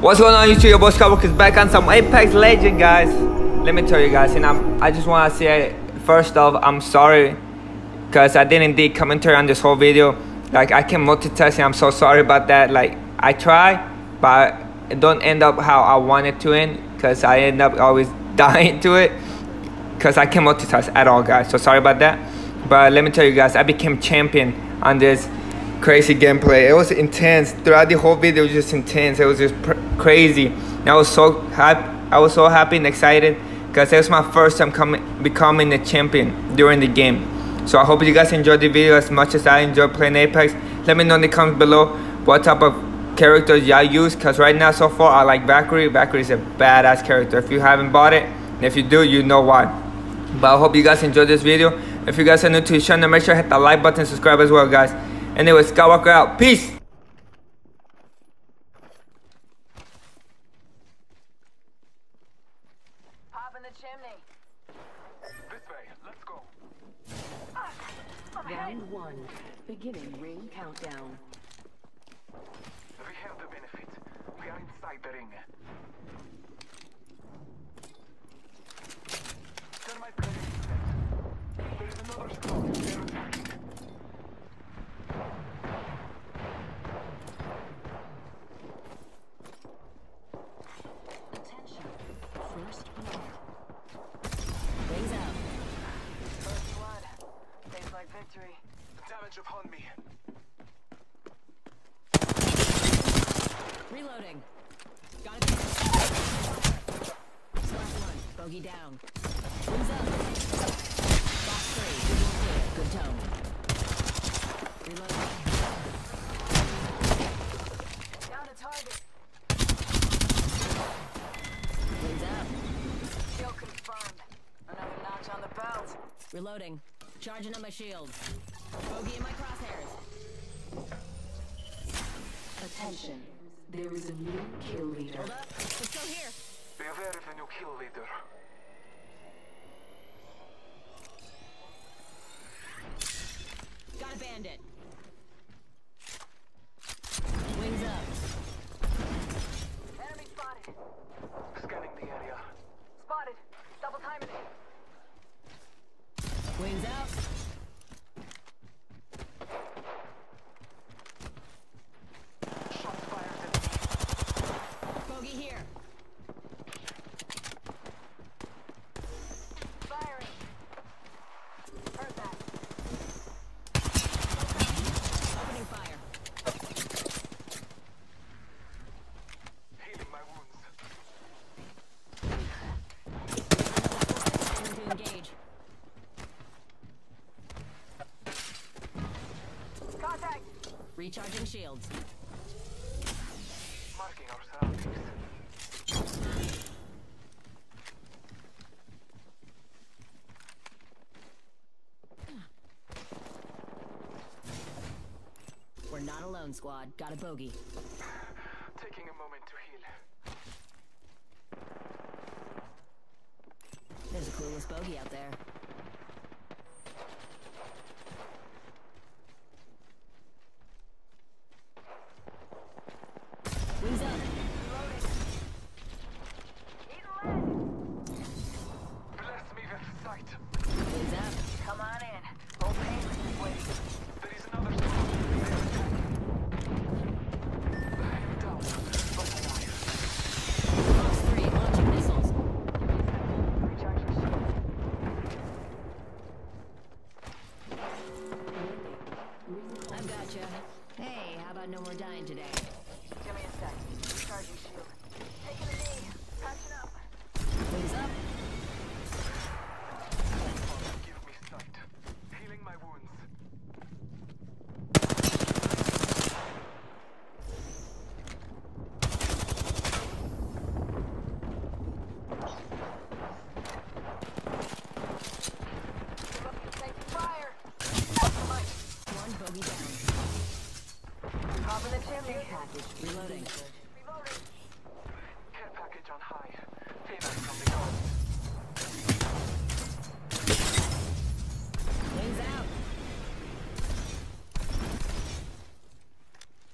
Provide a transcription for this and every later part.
What's going on YouTube? Your boy Skywalker is back on some Apex Legend guys. Let me tell you guys, and I'm, I just want to say first off, I'm sorry because I didn't do commentary on this whole video. Like I can multitask and I'm so sorry about that. Like I try, but it don't end up how I want it to end because I end up always dying to it because I can't multitask at all guys. So sorry about that. But let me tell you guys, I became champion on this crazy gameplay. It was intense. Throughout the whole video, was just intense. It was just crazy. And I was so happy. I was so happy and excited because it was my first time coming, becoming a champion during the game. So I hope you guys enjoyed the video as much as I enjoyed playing Apex. Let me know in the comments below what type of characters y'all use because right now so far I like Valkyrie. Valkyrie is a badass character. If you haven't bought it, and if you do, you know why. But I hope you guys enjoyed this video. If you guys are new to the channel, make sure to hit the like button, subscribe as well, guys. Anyway, Skywalker out. Peace. Pop in the chimney. This way, let's go. I'm hit. Round one. Beginning ring countdown. We have the benefit. We are inside the ring. Thermite grenade set. There is another squad. They are attacking. Attention. First blood. Wings out. First blood. Tastes like victory. Damage upon me. Reloading. Gotta be. Slash one. Bogey down. Wings up. Box three. Good tone. Reloading. Down to target. Wings up. Kill confirmed. Another notch on the belt. Reloading. Charging on my shields. Bogey in my crosshairs. Attention. There is a new kill leader. Hold up. Let's go here. Beware of the new kill leader. Got a bandit. Wings up. Enemy spotted. Scanning the area. Spotted. Double timing it. Wings out. Shots fired at me. Bogey here. Firing. Heard that. Opening fire. Healing my wounds. Aiming to engage. Contact. Recharging shields. Marking our surroundings. We're not alone, squad. Got a bogey. Taking a moment to heal. There's a clueless bogey out there.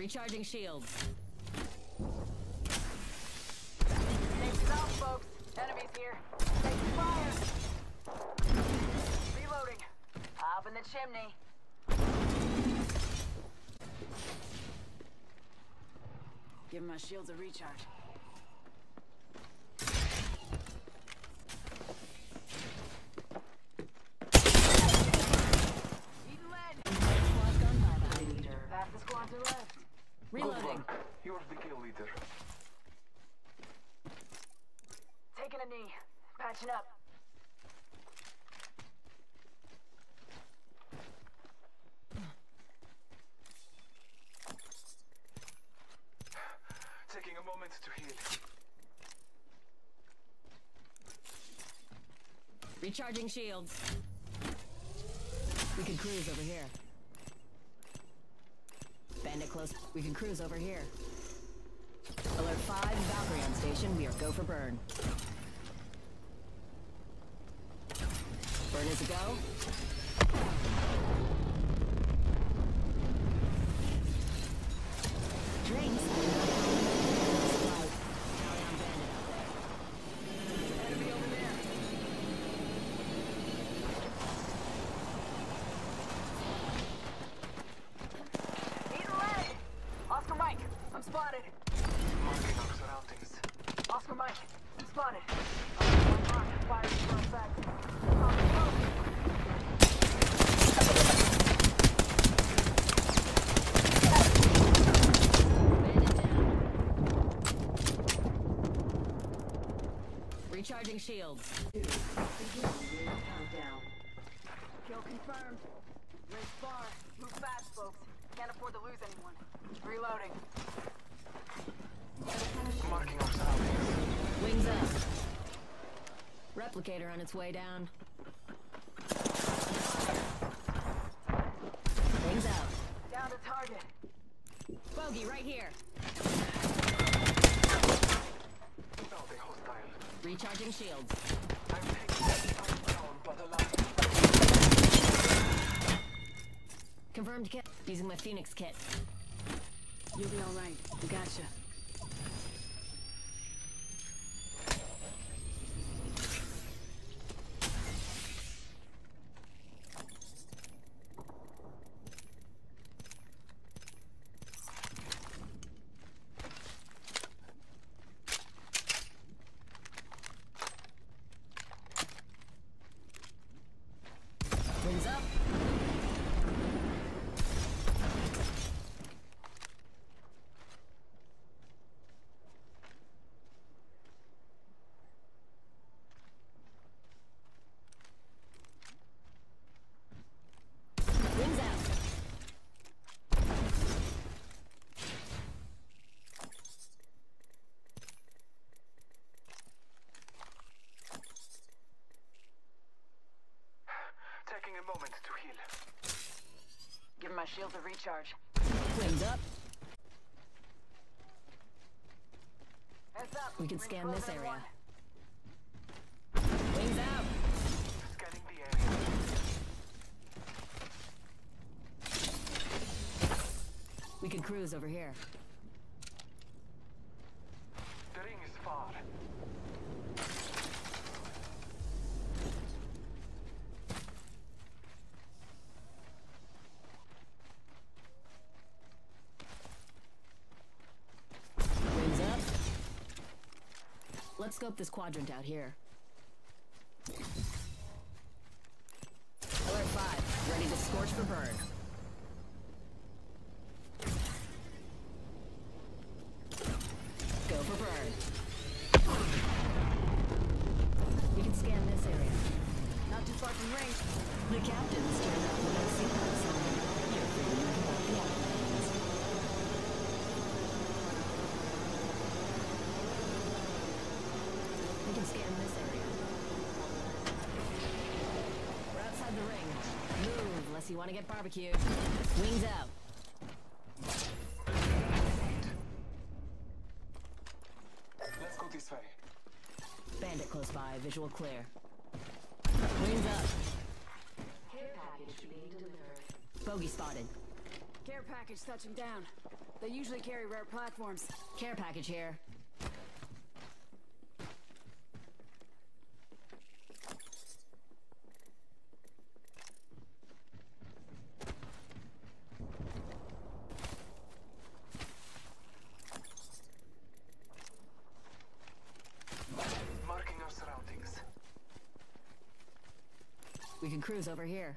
Recharging shields. Take south, folks. Enemies here. Taking fire. Reloading. Up in the chimney. Give my shields a recharge. Reloading. You're the kill leader. Taking a knee. Patching up. Taking a moment to heal. Recharging shields. We can cruise over here. Bandit close. We can cruise over here. Alert 5, Valkyrie on station. We are go for burn. Burn is a go. Drinks. Right. Tally on Bandit out there. Enemy over there. Eating lead. Oscar Mike. I'm spotted. Marking our surroundings. Oscar Mike. I'm spotted. I'm on mark. Firing for effect. On the smoke. Bandit down. Recharging shields. Kill confirmed. Race far. Move fast, folks. Can't afford to lose anyone. Reloading. Marking our surroundings. Wings up. Its way down. Wings out. Down to target. Bogey right here. Now they hostile. Recharging shields. I'm taking that fight down. Confirmed kit. Using my Phoenix kit. You'll be alright. We gotcha. Wings up. Wings out. Taking a moment to heal. Give my shields recharge. Wings up. Heads up. We can Ring scan this area. one. Wings out. Scanning the area. We can cruise over here. Let's scope this quadrant out here. Alert 5, ready to scorch for burn. Go for burn. We can scan this area. Not too far from range. The captain's turned up. scan this area. We're outside the ring. Move, unless you want to get barbecued. Wings out. Let's go this way. Bandit close by, visual clear. Wings up. Care package being delivered. Bogey spotted. Care package touching down. They usually carry rare platforms. Care package here. Cruise over here.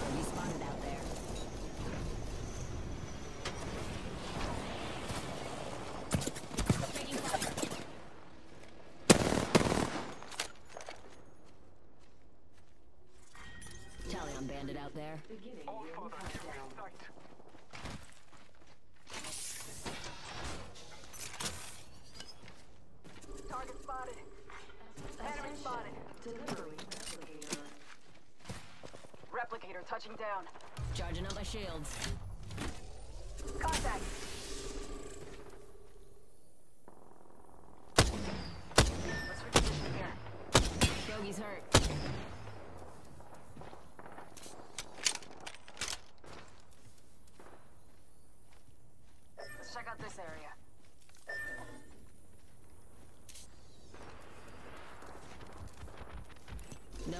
Bogey spotted out there. Taking fire. Tally on bandit out there. Beginning Replicator. Replicator touching down. Charging up my shields. Contact. Let's reposition here. Bogey's hurt. Let's check out this area.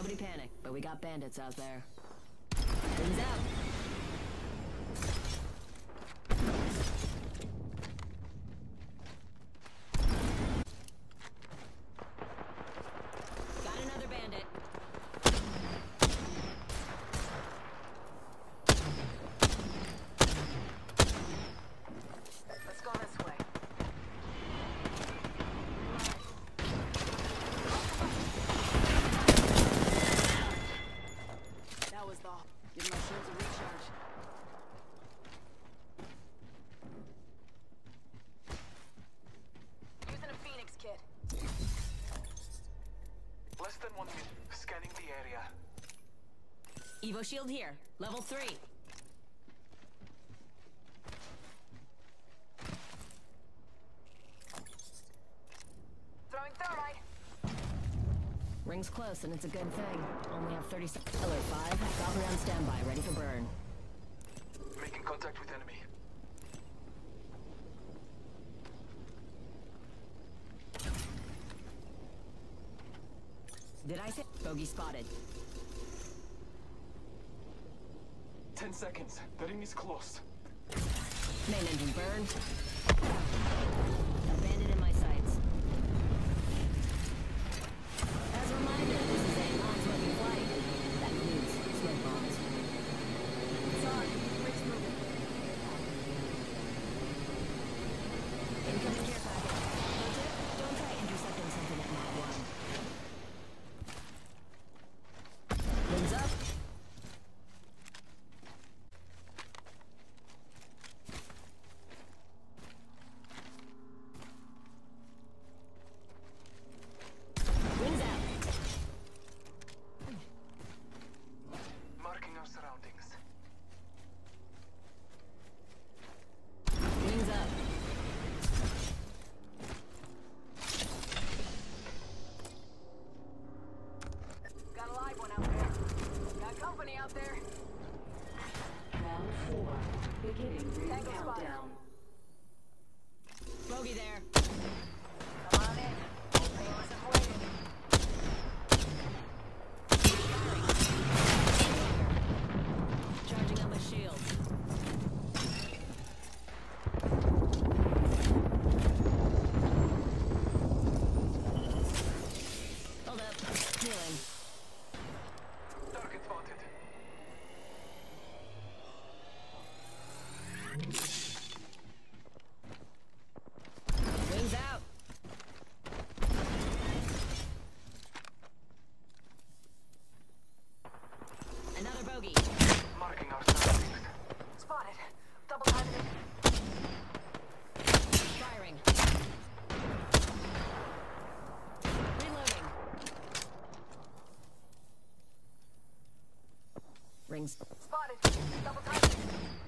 Nobody panic, but we got bandits out there. Wings out. Got another bandit. Let's go this way. That was the. Give my shields a recharge. Using a Phoenix kit. Less than one minute. Scanning the area. Evo shield here. Level three. Throwing thermite. Ring's close, and it's a good thing. Only have 30 seconds. Alert 5. Valkyrie on standby, ready for burn. Making contact with enemy. Did I say? Bogey spotted. Ten seconds. The ring is closed. Main engine burned. things. Spotted. Double time.